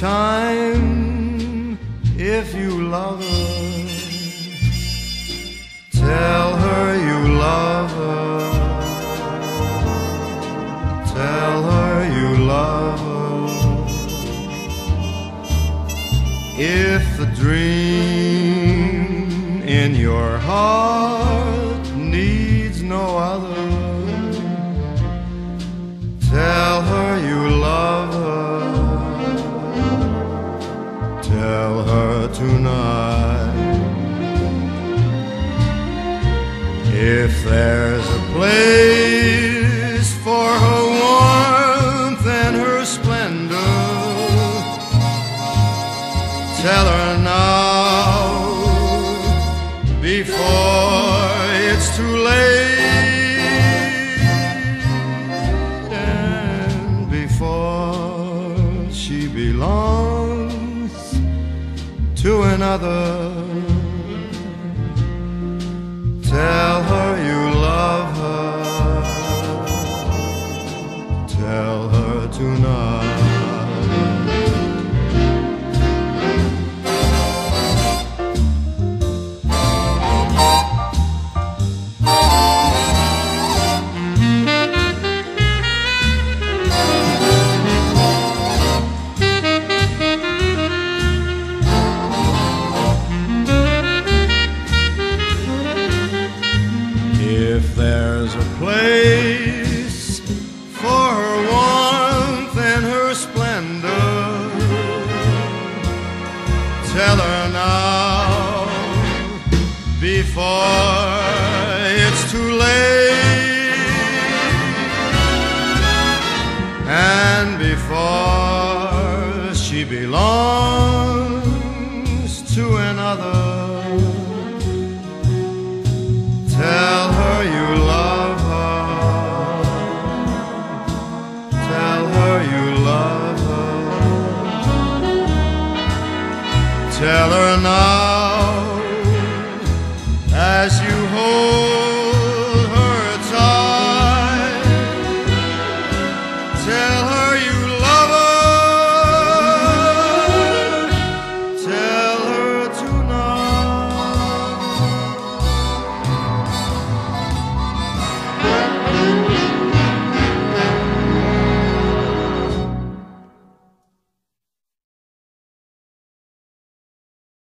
time if you love her. Tell her you love her. Tell her you love her. If the dream in your heart Tell her tonight. If there's a place for her warmth and her splendor, tell her now before it's too late and before she belongs to another. Tell her you love her. Tell her tonight. It's too late and before she belongs to another. Tell her you love her. Tell her you love her. Tell her now